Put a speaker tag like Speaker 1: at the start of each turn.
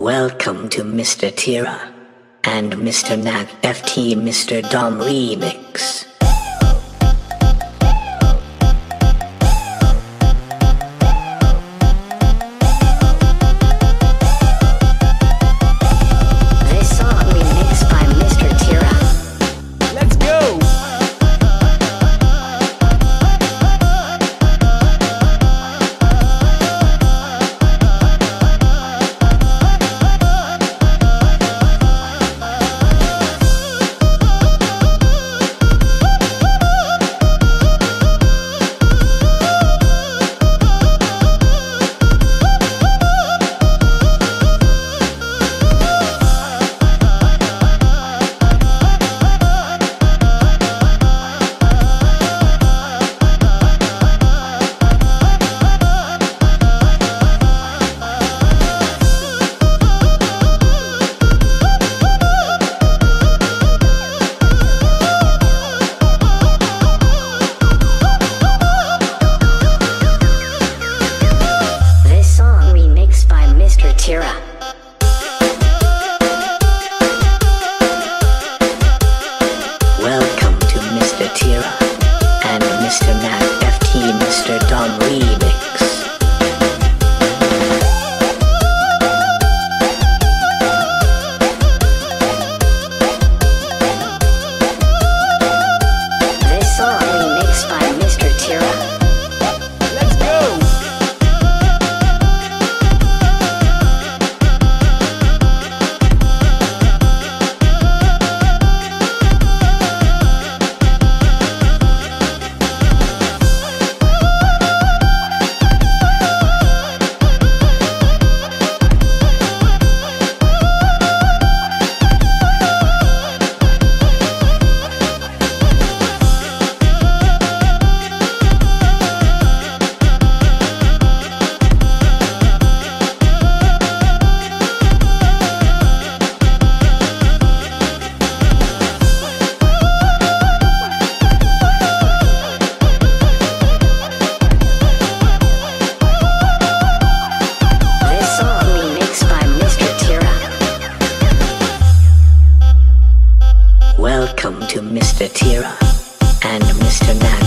Speaker 1: Welcome to Mr. Theara and Mr. Nag FT Mr. Dom Remix. Theara and Mr.
Speaker 2: Matt FT
Speaker 1: Mr. Don Reed. and Mr. Dad.